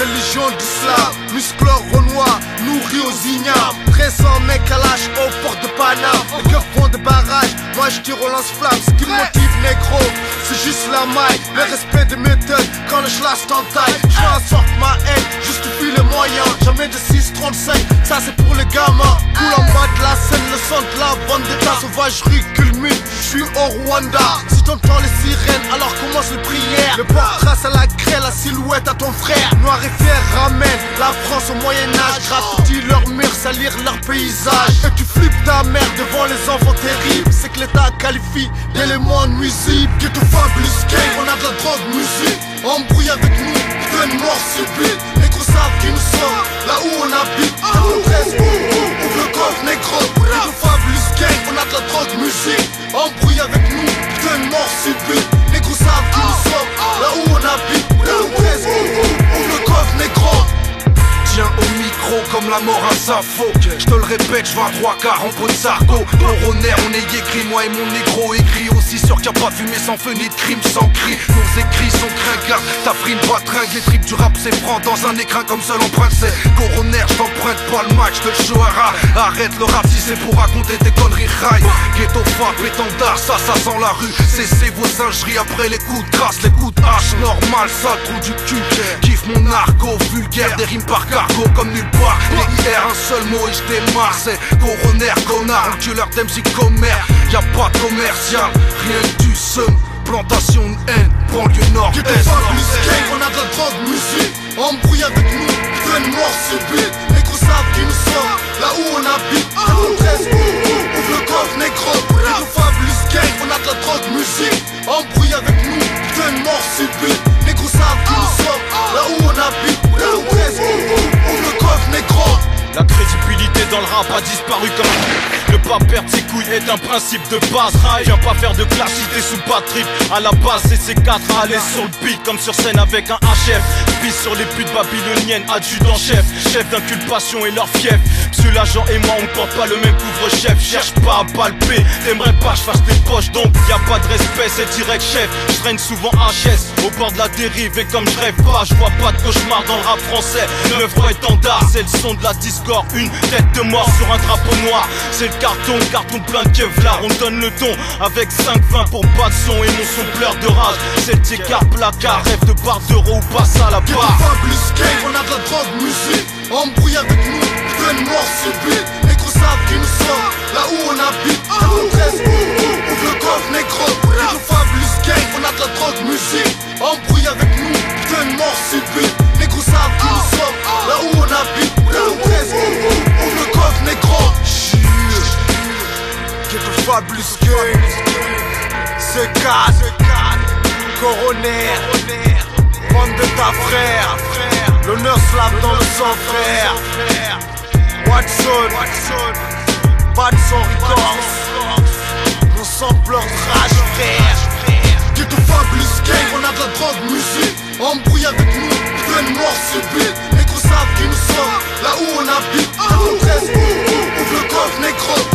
religion d'islam. Muscleur Renoir, nourri aux ignames. 1300 mecs à lâche aux portes de Paname. Les que font des barrages, moi je tire au lance-flamme. Ce qui motive, négro, c'est juste la maille. Le respect des méthodes quand le schlass t'entaille. Je fais en sorte ma haine justifie les moyens. Jamais de 635, ça c'est pour les gamins. Coule en bas de la de la bande d'état sauvagerie culmine. Je suis au Rwanda. Si t'entends les sirènes, alors commence les prières. Le port trace à la craie, la silhouette à ton frère. Noir et fier ramène la France au Moyen-Âge. Graffiti leurs murs, salir leur paysage. Et tu flippes ta mère devant les enfants terribles. C'est que l'État qualifie d'éléments nuisibles. Que tout fabulous on a de la drogue, musique. Embrouille avec nous, putain de mort subite. La mort à Sappho Je te le répète, je vais à trois quarts en peau de sargo Coroner, on est écrit, moi et mon négro. Écrit aussi sûr qu'il n'y a pas de fumée sans feu ni de crime sans cri Sont crinquards, ta frime pas tringue Les tripes du rap c'est franc dans un écrin comme seul empreinte. C'est Coroner, je t'emprunte pas le match de Shoara Arrête le rap si c'est pour raconter tes conneries rail. Ghetto frappe, étendard, ça ça sent la rue. Cessez vos singeries après les coups de grâce, les coups de hache Normal, ça trou du cul. Kiffe mon argot vulgaire, des rimes par cargo comme nulle part. Les IR, un seul mot et je démarre. C'est coroner, connard, on tue leur d'MC commère Y'a pas de commercial, rien que du seum Plantation de haine, banlieue nord-est Que des fabulous gang, on a de la drogue, musique Embrouille avec nous, fais une mort subite. Les gros savent qui nous sommes, là où on habite. 13 ouvre le coffre, négro. Que des fabulous gang, on a de la drogue, musique Embrouille avec nous, fais une mort subite. Les gros savent qui nous sommes, là où on habite. 13 ouvre le coffre, négro. La crédibilité dans le rap a disparu comme pas perdre ses couilles est un principe de base. Viens pas faire de clash si sous pas trip À la base c'est ces quatre à aller sur le beat Comme sur scène avec un HF Pisse sur les putes babyloniennes Adjudant chef. Chef d'inculpation et leur fief. Monsieur l'agent et moi on porte pas le même couvre-chef. Cherche pas à palper T'aimerais pas je fasse tes poches. Donc y a pas de respect c'est direct chef. Je traîne souvent HS Au bord de la dérive et comme je rêve pas Je vois pas de cauchemar dans le rap français. Neuf étendard C'est le son de la discorde. Une tête de mort sur un drapeau noir. C'est le carton, carton plein de kevlar. On donne le ton avec 5-20 pour pas de son Et mon son pleure de rage. C'est le placard Rêve de barre d'euros ou passe à la barre Que des fabulous gang C'est 4 Coroner Bande de ta frère L'honneur se lave dans le sang frère. Watson Batson Records Mon sang pleure de rage frère. Ghetto Fabulous Gang On a de la drogue musique. Embrouille avec nous une mort subite Les gros savent qui nous sommes Là où on habite. 13 ouvre le coffre négro